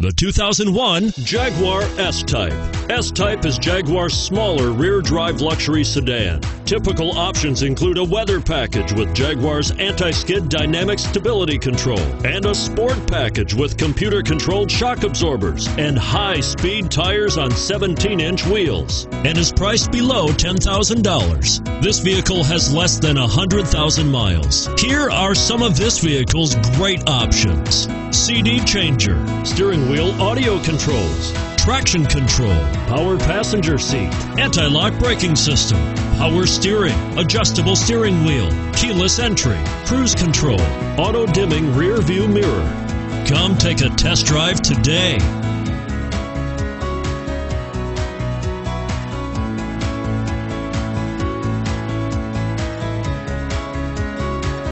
The 2001 Jaguar S-Type. S-Type is Jaguar's smaller rear-drive luxury sedan. Typical options include a weather package with Jaguar's anti-skid dynamic stability control and a sport package with computer-controlled shock absorbers and high-speed tires on 17-inch wheels and is priced below $10,000. This vehicle has less than 100,000 miles. Here are some of this vehicle's great options. CD changer, steering wheel audio controls, traction control, power passenger seat, anti-lock braking system, power steering, adjustable steering wheel, keyless entry, cruise control, auto dimming rear view mirror. Come take a test drive today.